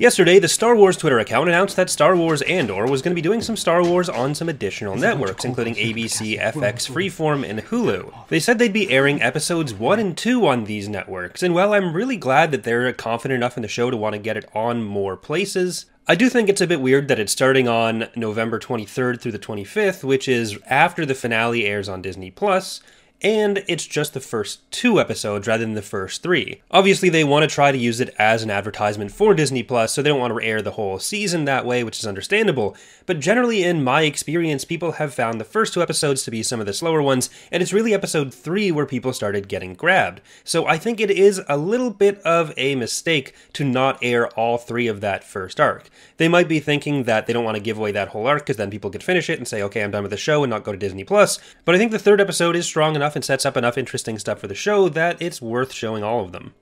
Yesterday, the Star Wars Twitter account announced that Star Wars Andor was going to be doing some Star Wars on some additional networks, including ABC, FX, Freeform, and Hulu. They said they'd be airing episodes 1 and 2 on these networks, and while I'm really glad that they're confident enough in the show to want to get it on more places, I do think it's a bit weird that it's starting on November 23rd through the 25th, which is after the finale airs on Disney Plus, and it's just the first two episodes rather than the first three. Obviously, they want to try to use it as an advertisement for Disney Plus, so they don't want to air the whole season that way, which is understandable. But generally, in my experience, people have found the first two episodes to be some of the slower ones, and it's really episode three where people started getting grabbed. So I think it is a little bit of a mistake to not air all three of that first arc. They might be thinking that they don't want to give away that whole arc because then people could finish it and say, okay, I'm done with the show and not go to Disney Plus. But I think the third episode is strong enough and sets up enough interesting stuff for the show that it's worth showing all of them.